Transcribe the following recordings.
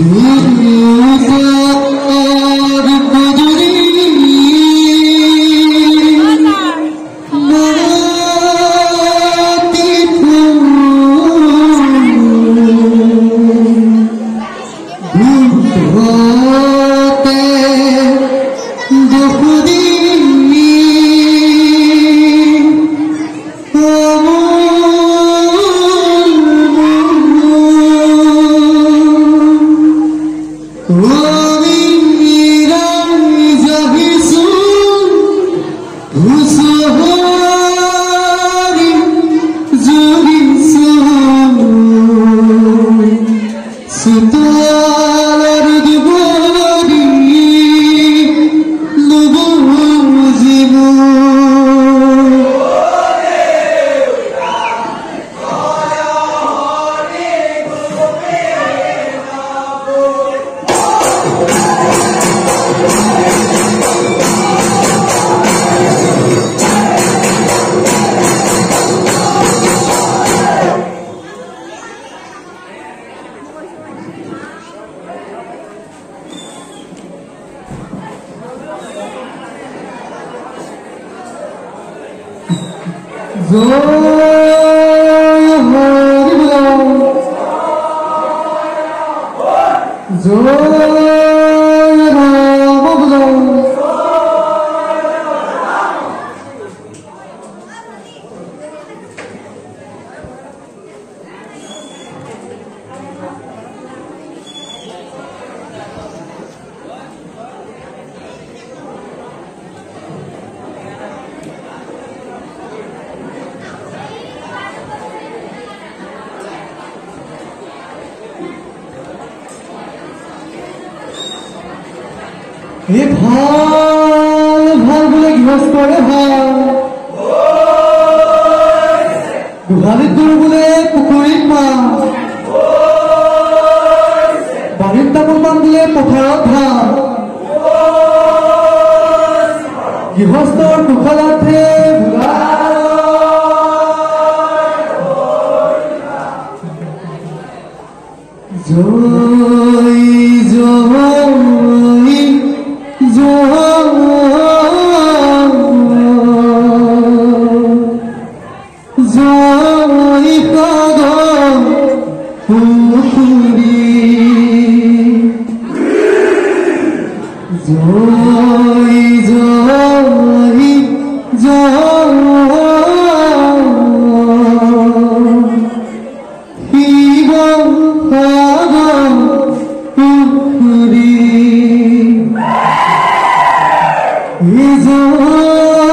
Hum. Zor এ ভালো ভালো বোলে গৃহস্থৰে ভালো। গোহালিত দূর বোলে পুখুৰীত মাছ। বাৰীত তামোল মান বোলে পথাৰত ধান গৃহস্থৰ কুশলাৰ্থে 你走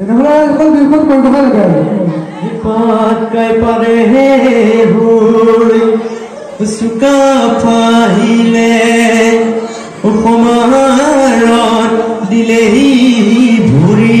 එනකොට ඒකත් දීපත් කොන්ට කරගන්න. දීපත් කයි පරේ හුයි උසුකා පාහිලේ උපමාරොත් දිලෙහි භුරි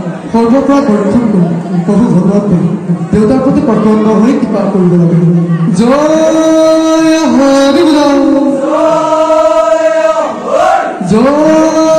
সৰ্বৰ পৰা বৰ্ষণ কৰি প্ৰভু ভগৱত কৰি দেউতাৰ প্ৰতি কৰ্তব্য হৈ কৃপা কৰিব লাগে জয় হৰি জয়